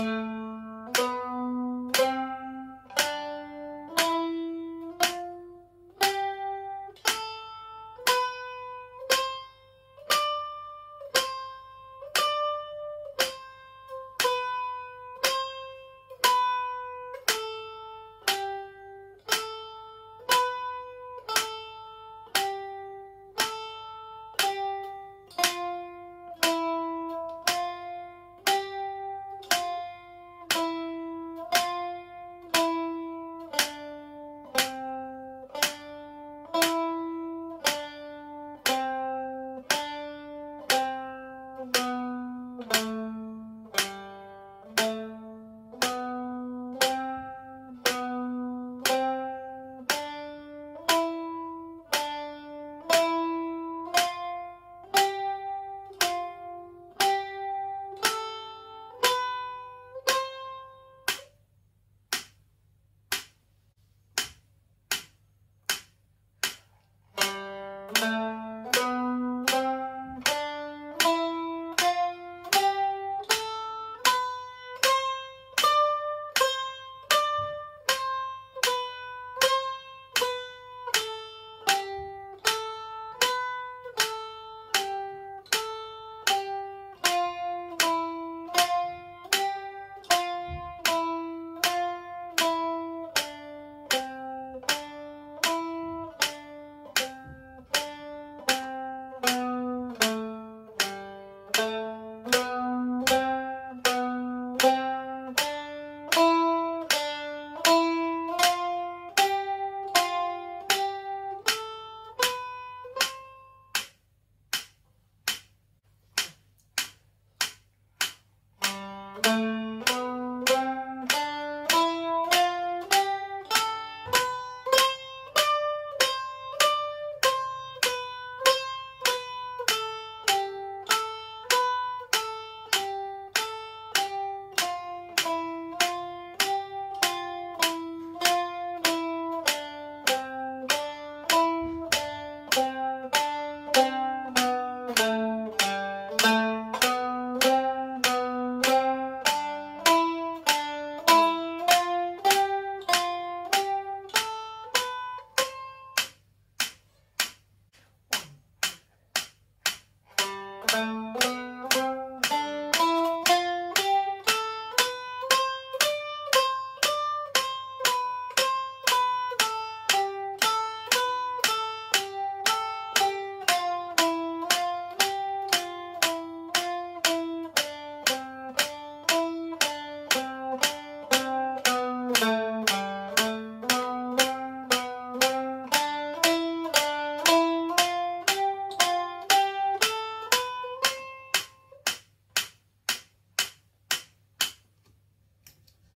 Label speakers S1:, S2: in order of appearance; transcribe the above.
S1: you Música